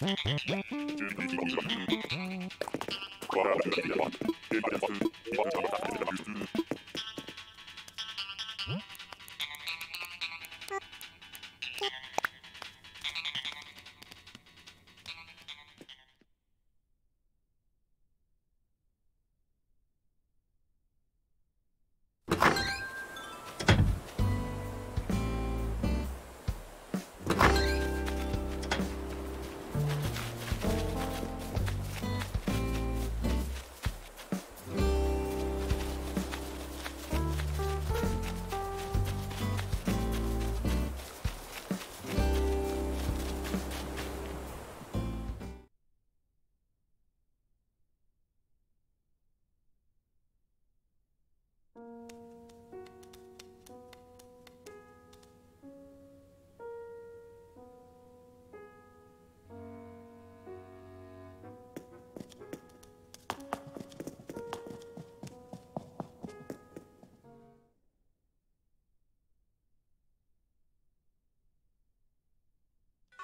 Thank you.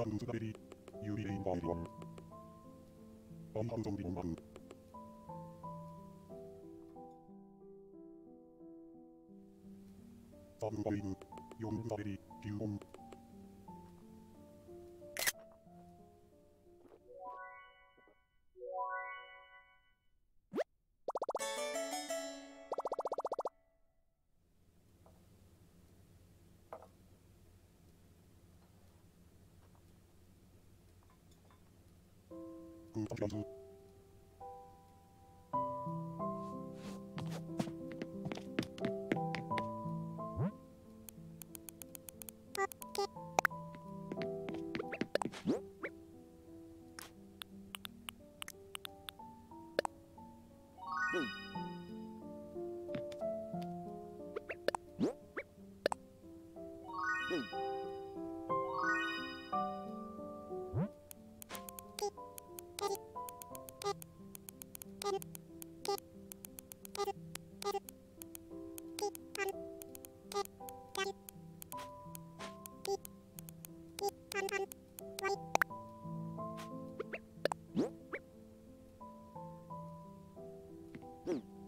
ダブルズダベリー、ユビレイバン。ハウゾリンバ。グー Hmm.